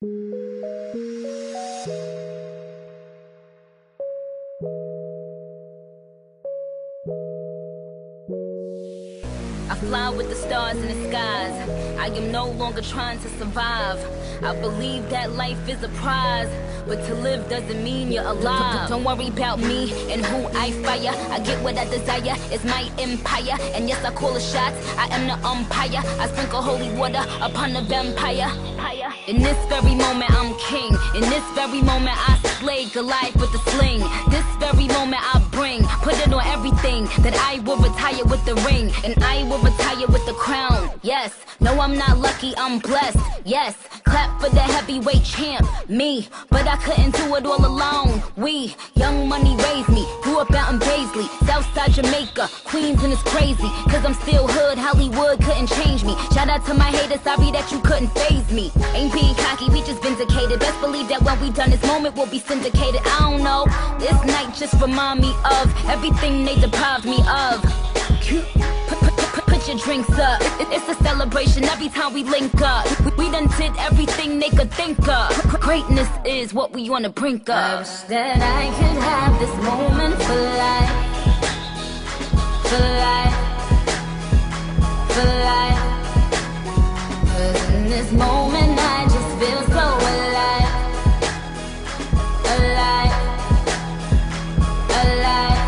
I fly with the stars in the skies. I am no longer trying to survive. I believe that life is a prize, but to live doesn't mean you're alive. Don't worry about me and who I fire. I get what I desire, it's my empire. And yes, I call the shots, I am the umpire. I sprinkle holy water upon the vampire. In this very moment, I'm king. In this very moment, I slay Goliath with the sling. This very moment, I everything that I will retire with the ring. And I will retire with the crown. Yes, no, I'm not lucky, I'm blessed. Yes, clap for the heavyweight champ, me. But I couldn't do it all alone. We, young money raised me, grew up out in Baisley, Southside Jamaica, Queens, and it's crazy. Cause I'm still hood, Hollywood To my haters, sorry that you couldn't faze me. Ain't being cocky, we just vindicated. Best believe that when we done this moment, we'll be syndicated. I don't know, this night just remind me of everything they deprived me of. Put, your drinks up. It's a celebration every time we link up. We- done did everything they could think of. Greatness is what we on the brink of. that I could have this moment this moment I just feel so alive. Alive. Alive.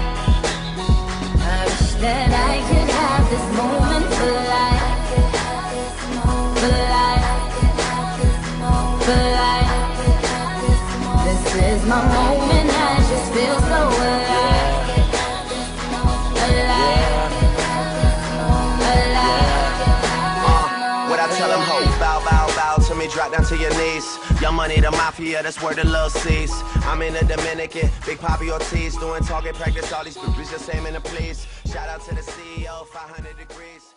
I wish that I could have this moment for life. For life. For life. This is my moment, bow, bow, bow to me, drop down to your knees. Your money, the mafia, that's where the love sees. I'm in the Dominican, Big Papi Ortiz, doing target practice, all these groupies just in the please. Shout out to the CEO, 500 degrees.